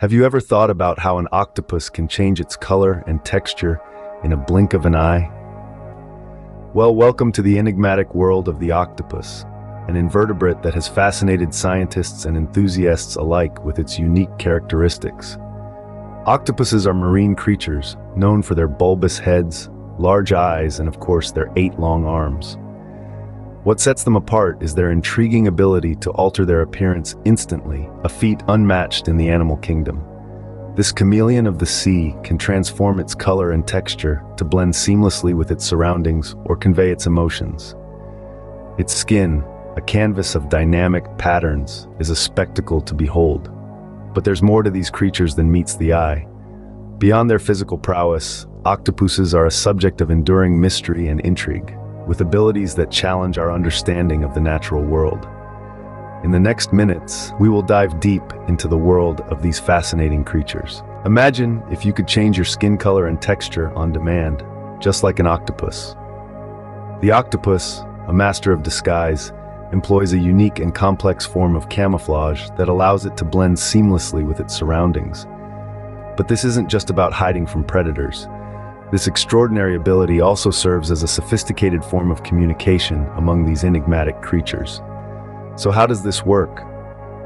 Have you ever thought about how an octopus can change its color and texture in a blink of an eye? Well, welcome to the enigmatic world of the octopus, an invertebrate that has fascinated scientists and enthusiasts alike with its unique characteristics. Octopuses are marine creatures, known for their bulbous heads, large eyes, and of course their eight long arms. What sets them apart is their intriguing ability to alter their appearance instantly, a feat unmatched in the animal kingdom. This chameleon of the sea can transform its color and texture to blend seamlessly with its surroundings or convey its emotions. Its skin, a canvas of dynamic patterns, is a spectacle to behold. But there's more to these creatures than meets the eye. Beyond their physical prowess, octopuses are a subject of enduring mystery and intrigue with abilities that challenge our understanding of the natural world. In the next minutes, we will dive deep into the world of these fascinating creatures. Imagine if you could change your skin color and texture on demand, just like an octopus. The octopus, a master of disguise, employs a unique and complex form of camouflage that allows it to blend seamlessly with its surroundings. But this isn't just about hiding from predators. This extraordinary ability also serves as a sophisticated form of communication among these enigmatic creatures. So how does this work?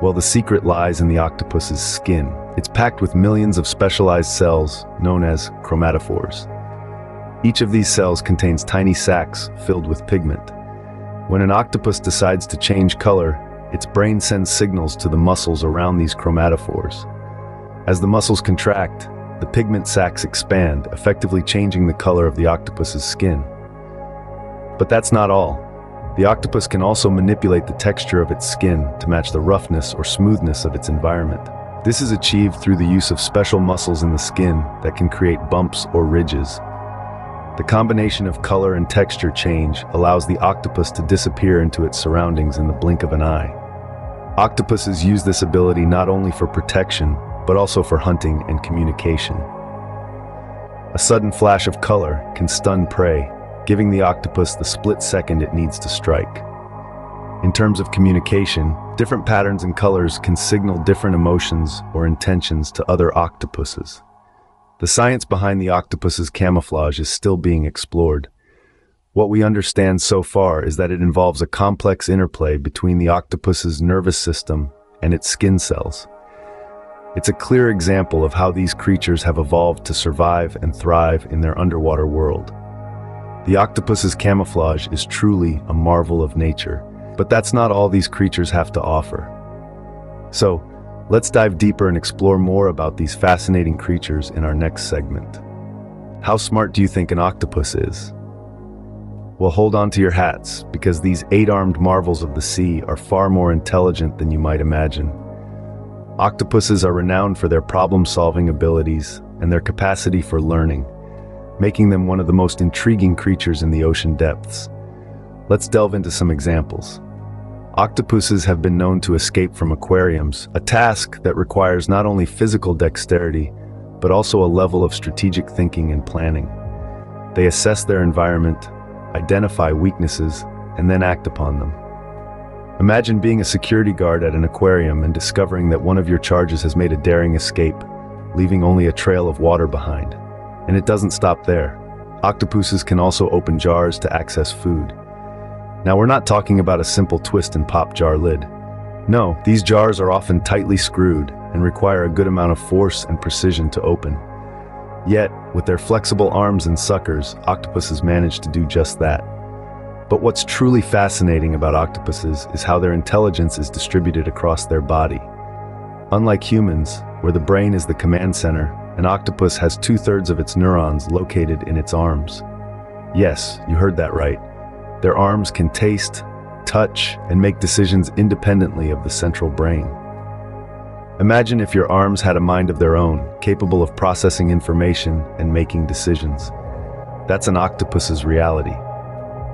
Well, the secret lies in the octopus's skin. It's packed with millions of specialized cells known as chromatophores. Each of these cells contains tiny sacs filled with pigment. When an octopus decides to change color, its brain sends signals to the muscles around these chromatophores. As the muscles contract, the pigment sacs expand, effectively changing the color of the octopus's skin. But that's not all. The octopus can also manipulate the texture of its skin to match the roughness or smoothness of its environment. This is achieved through the use of special muscles in the skin that can create bumps or ridges. The combination of color and texture change allows the octopus to disappear into its surroundings in the blink of an eye. Octopuses use this ability not only for protection, but also for hunting and communication. A sudden flash of color can stun prey, giving the octopus the split second it needs to strike. In terms of communication, different patterns and colors can signal different emotions or intentions to other octopuses. The science behind the octopus's camouflage is still being explored. What we understand so far is that it involves a complex interplay between the octopus's nervous system and its skin cells. It's a clear example of how these creatures have evolved to survive and thrive in their underwater world. The octopus's camouflage is truly a marvel of nature, but that's not all these creatures have to offer. So, let's dive deeper and explore more about these fascinating creatures in our next segment. How smart do you think an octopus is? Well, hold on to your hats, because these eight-armed marvels of the sea are far more intelligent than you might imagine. Octopuses are renowned for their problem-solving abilities and their capacity for learning, making them one of the most intriguing creatures in the ocean depths. Let's delve into some examples. Octopuses have been known to escape from aquariums, a task that requires not only physical dexterity, but also a level of strategic thinking and planning. They assess their environment, identify weaknesses, and then act upon them. Imagine being a security guard at an aquarium and discovering that one of your charges has made a daring escape, leaving only a trail of water behind. And it doesn't stop there. Octopuses can also open jars to access food. Now we're not talking about a simple twist and pop jar lid. No, these jars are often tightly screwed and require a good amount of force and precision to open. Yet, with their flexible arms and suckers, octopuses manage to do just that. But what's truly fascinating about octopuses is how their intelligence is distributed across their body. Unlike humans, where the brain is the command center, an octopus has two-thirds of its neurons located in its arms. Yes, you heard that right. Their arms can taste, touch, and make decisions independently of the central brain. Imagine if your arms had a mind of their own, capable of processing information and making decisions. That's an octopus's reality.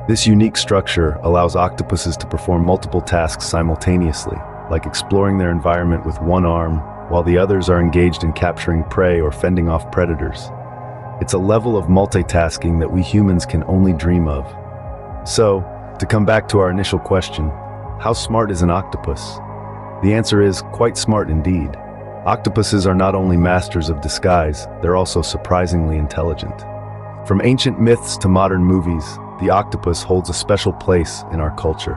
This unique structure allows octopuses to perform multiple tasks simultaneously, like exploring their environment with one arm, while the others are engaged in capturing prey or fending off predators. It's a level of multitasking that we humans can only dream of. So, to come back to our initial question, how smart is an octopus? The answer is quite smart indeed. Octopuses are not only masters of disguise, they're also surprisingly intelligent. From ancient myths to modern movies, the octopus holds a special place in our culture.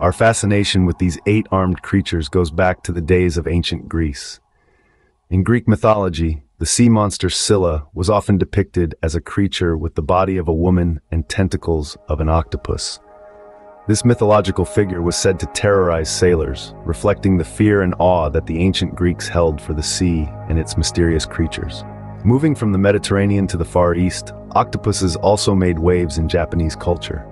Our fascination with these eight-armed creatures goes back to the days of ancient Greece. In Greek mythology, the sea monster Scylla was often depicted as a creature with the body of a woman and tentacles of an octopus. This mythological figure was said to terrorize sailors, reflecting the fear and awe that the ancient Greeks held for the sea and its mysterious creatures. Moving from the Mediterranean to the Far East, octopuses also made waves in Japanese culture.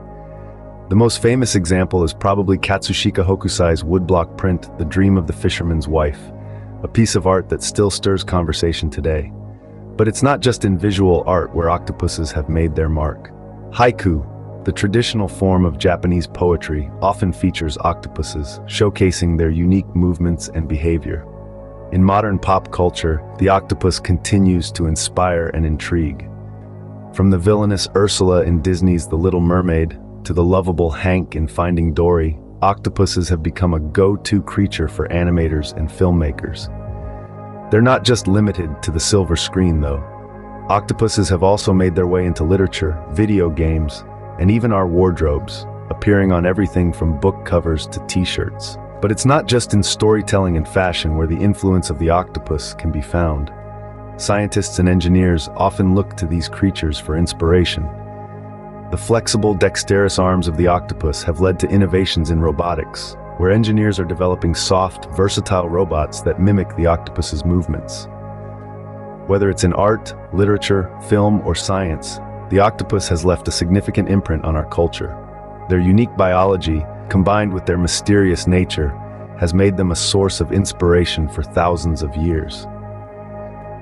The most famous example is probably Katsushika Hokusai's woodblock print, The Dream of the Fisherman's Wife, a piece of art that still stirs conversation today. But it's not just in visual art where octopuses have made their mark. Haiku, the traditional form of Japanese poetry, often features octopuses, showcasing their unique movements and behavior. In modern pop culture, the octopus continues to inspire and intrigue. From the villainous Ursula in Disney's The Little Mermaid to the lovable Hank in Finding Dory, octopuses have become a go-to creature for animators and filmmakers. They're not just limited to the silver screen, though. Octopuses have also made their way into literature, video games, and even our wardrobes, appearing on everything from book covers to t-shirts. But it's not just in storytelling and fashion where the influence of the octopus can be found. Scientists and engineers often look to these creatures for inspiration. The flexible, dexterous arms of the octopus have led to innovations in robotics, where engineers are developing soft, versatile robots that mimic the octopus's movements. Whether it's in art, literature, film, or science, the octopus has left a significant imprint on our culture. Their unique biology combined with their mysterious nature, has made them a source of inspiration for thousands of years.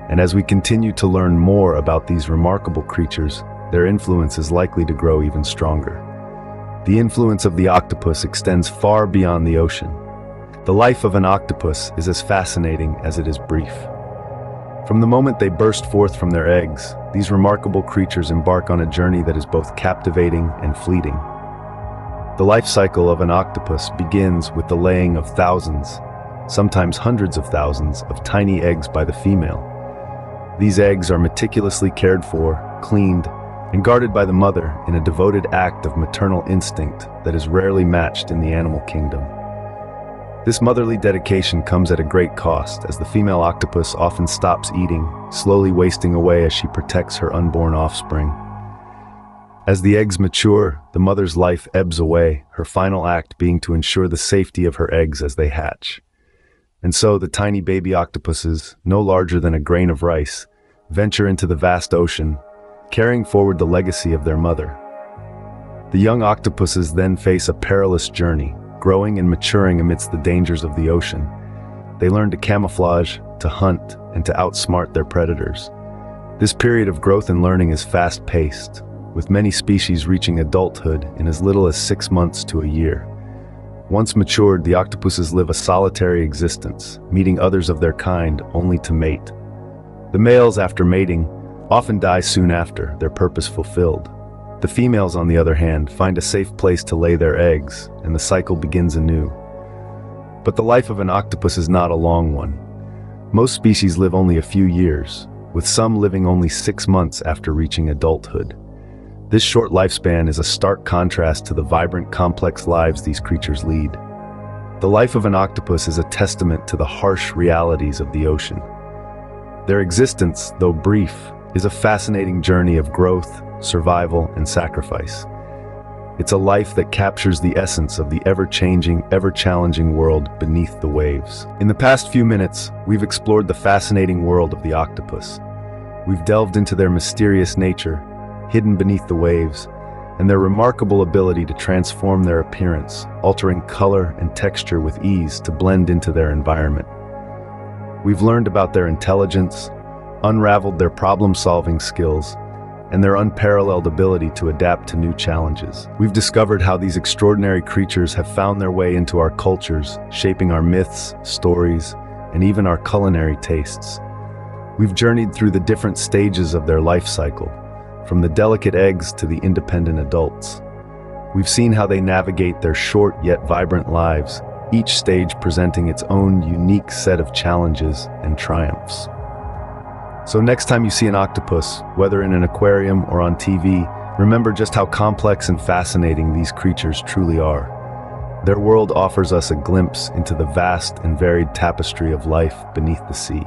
And as we continue to learn more about these remarkable creatures, their influence is likely to grow even stronger. The influence of the octopus extends far beyond the ocean. The life of an octopus is as fascinating as it is brief. From the moment they burst forth from their eggs, these remarkable creatures embark on a journey that is both captivating and fleeting. The life cycle of an octopus begins with the laying of thousands, sometimes hundreds of thousands, of tiny eggs by the female. These eggs are meticulously cared for, cleaned, and guarded by the mother in a devoted act of maternal instinct that is rarely matched in the animal kingdom. This motherly dedication comes at a great cost as the female octopus often stops eating, slowly wasting away as she protects her unborn offspring. As the eggs mature, the mother's life ebbs away, her final act being to ensure the safety of her eggs as they hatch. And so the tiny baby octopuses, no larger than a grain of rice, venture into the vast ocean, carrying forward the legacy of their mother. The young octopuses then face a perilous journey, growing and maturing amidst the dangers of the ocean. They learn to camouflage, to hunt, and to outsmart their predators. This period of growth and learning is fast-paced, with many species reaching adulthood in as little as six months to a year. Once matured, the octopuses live a solitary existence, meeting others of their kind only to mate. The males, after mating, often die soon after, their purpose fulfilled. The females, on the other hand, find a safe place to lay their eggs, and the cycle begins anew. But the life of an octopus is not a long one. Most species live only a few years, with some living only six months after reaching adulthood. This short lifespan is a stark contrast to the vibrant, complex lives these creatures lead. The life of an octopus is a testament to the harsh realities of the ocean. Their existence, though brief, is a fascinating journey of growth, survival, and sacrifice. It's a life that captures the essence of the ever-changing, ever-challenging world beneath the waves. In the past few minutes, we've explored the fascinating world of the octopus. We've delved into their mysterious nature, hidden beneath the waves, and their remarkable ability to transform their appearance, altering color and texture with ease to blend into their environment. We've learned about their intelligence, unraveled their problem-solving skills, and their unparalleled ability to adapt to new challenges. We've discovered how these extraordinary creatures have found their way into our cultures, shaping our myths, stories, and even our culinary tastes. We've journeyed through the different stages of their life cycle, from the delicate eggs to the independent adults. We've seen how they navigate their short yet vibrant lives, each stage presenting its own unique set of challenges and triumphs. So next time you see an octopus, whether in an aquarium or on TV, remember just how complex and fascinating these creatures truly are. Their world offers us a glimpse into the vast and varied tapestry of life beneath the sea.